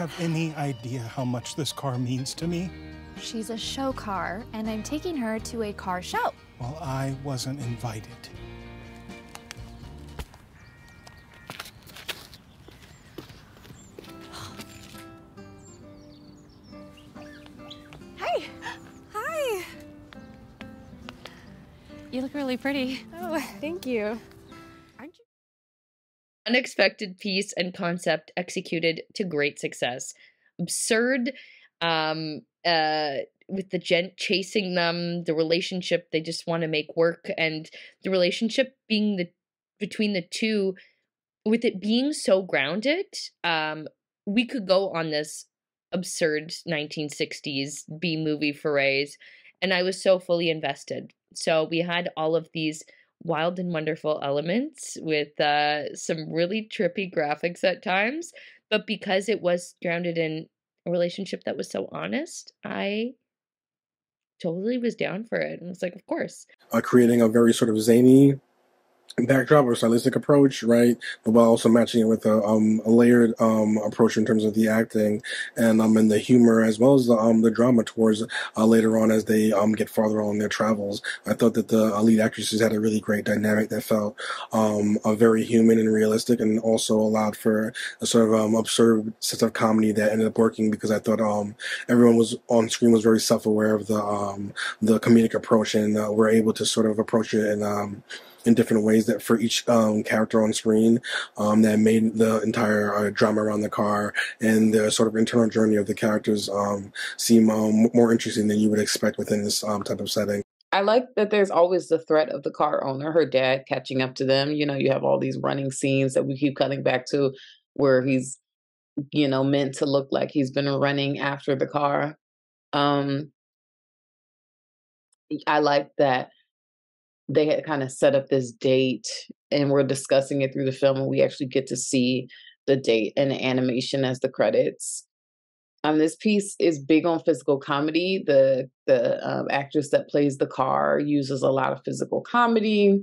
have any idea how much this car means to me? She's a show car, and I'm taking her to a car show. Well, I wasn't invited. Hi. Hi. You look really pretty. Oh, thank you. Unexpected piece and concept executed to great success. Absurd, um, uh, with the gent chasing them, the relationship they just want to make work, and the relationship being the between the two, with it being so grounded, um, we could go on this absurd 1960s B movie forays, and I was so fully invested. So we had all of these wild and wonderful elements with uh, some really trippy graphics at times. But because it was grounded in a relationship that was so honest, I totally was down for it. And was like, of course. uh, creating a very sort of zany backdrop or stylistic approach, right? But while also matching it with a, um, a layered um, approach in terms of the acting and um, and the humor as well as the um, the drama towards uh, later on as they um get farther on their travels. I thought that the uh, lead actresses had a really great dynamic that felt um uh, very human and realistic, and also allowed for a sort of um, absurd sense of comedy that ended up working because I thought um everyone was on screen was very self aware of the um the comedic approach and uh, were able to sort of approach it and um in different ways that for each um, character on screen um, that made the entire uh, drama around the car and the sort of internal journey of the characters um, seem um, more interesting than you would expect within this um, type of setting. I like that there's always the threat of the car owner, her dad catching up to them. You know, you have all these running scenes that we keep cutting back to where he's, you know, meant to look like he's been running after the car. Um I like that they had kind of set up this date and we're discussing it through the film and we actually get to see the date and the animation as the credits. Um, this piece is big on physical comedy. The the um, actress that plays the car uses a lot of physical comedy.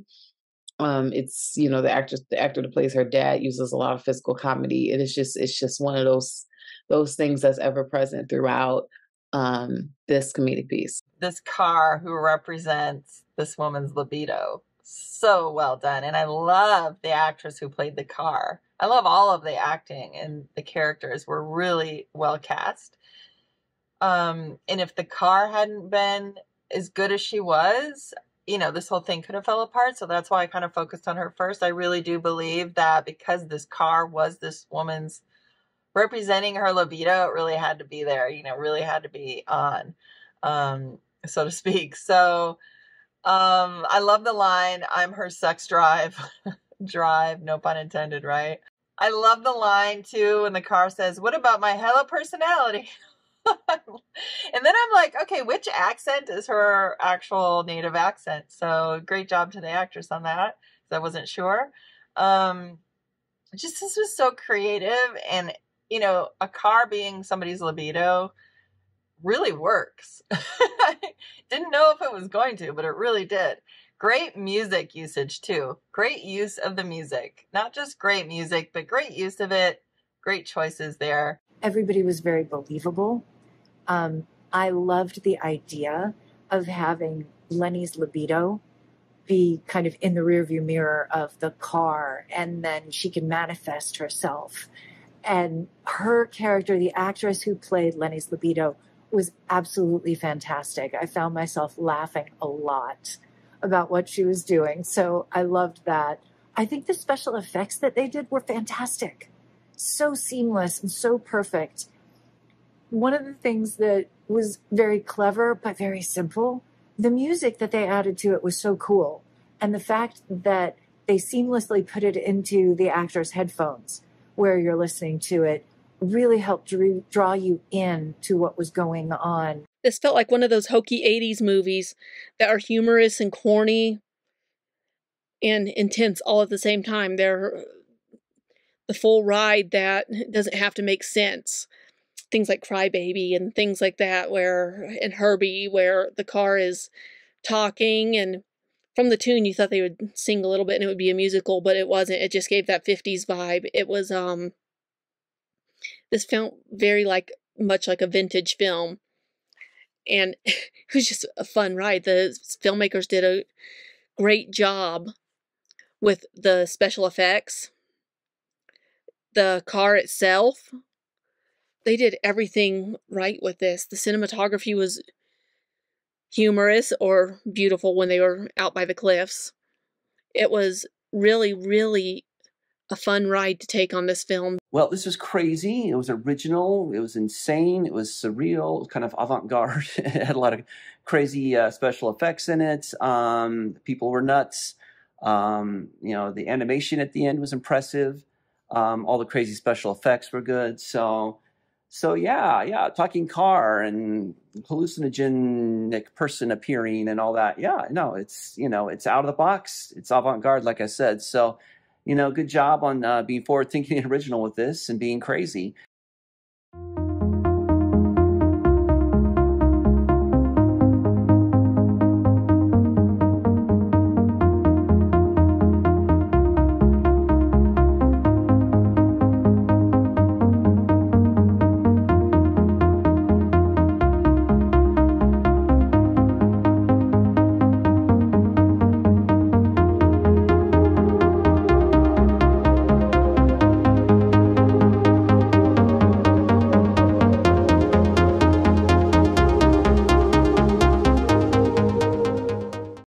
Um, it's you know the actress the actor that plays her dad uses a lot of physical comedy. It is just it's just one of those those things that's ever present throughout um, this comedic piece. this car who represents this woman's libido. So well done. And I love the actress who played the car. I love all of the acting and the characters were really well cast. Um, and if the car hadn't been as good as she was, you know, this whole thing could have fell apart. So that's why I kind of focused on her first. I really do believe that because this car was this woman's representing her libido, it really had to be there, you know, really had to be on, um, so to speak. So um, I love the line, I'm her sex drive. drive, no pun intended, right? I love the line too when the car says, What about my hello personality? and then I'm like, okay, which accent is her actual native accent? So great job to the actress on that. I wasn't sure. Um, just this was so creative, and you know, a car being somebody's libido really works. Didn't know if it was going to, but it really did. Great music usage too. Great use of the music. Not just great music, but great use of it. Great choices there. everybody was very believable. Um, I loved the idea of having Lenny's libido be kind of in the rearview mirror of the car, and then she can manifest herself. And her character, the actress who played Lenny's libido, was absolutely fantastic. I found myself laughing a lot about what she was doing. So I loved that. I think the special effects that they did were fantastic so seamless and so perfect. One of the things that was very clever but very simple, the music that they added to it was so cool. And the fact that they seamlessly put it into the actor's headphones where you're listening to it really helped dr- draw you in to what was going on. This felt like one of those hokey 80s movies that are humorous and corny and intense all at the same time. They're the full ride that doesn't have to make sense. Things like Crybaby and things like that, where, and Herbie, where the car is talking and from the tune you thought they would sing a little bit and it would be a musical, but it wasn't. It just gave that 50s vibe. It was um this felt very like much like a vintage film. And it was just a fun ride. The filmmakers did a great job with the special effects. The car itself, they did everything right with this. The cinematography was humorous or beautiful when they were out by the cliffs. It was really, really a fun ride to take on this film. Well, this was crazy. It was original. It was insane. It was surreal. Kind of avant garde. it had a lot of crazy uh, special effects in it. Um, people were nuts. Um, you know, the animation at the end was impressive. Um, all the crazy special effects were good. So, so yeah, yeah, talking car and hallucinogenic person appearing and all that. Yeah, no, it's you know, it's out of the box. It's avant garde, like I said. So, you know, good job on uh, being forward thinking and original with this and being crazy.